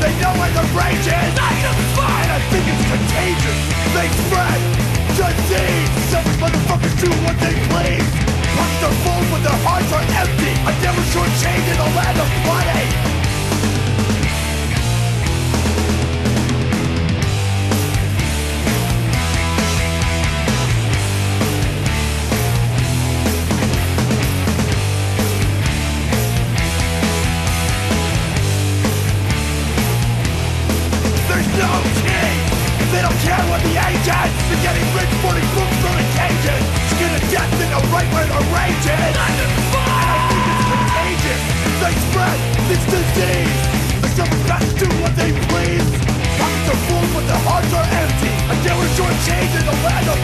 They know where the rage is. I can find I think it's contagious. They spread disease. Selfish motherfuckers do what they please. Punch their phones when their hearts are empty. I'm never shortchanged They don't care what the age is. They're getting rich putting books from the cages. Skin of death in a right wing of rages I think it's contagious. They spread this disease. The government do what they please. Pockets are full but their hearts are empty. They were shortchanged in the land of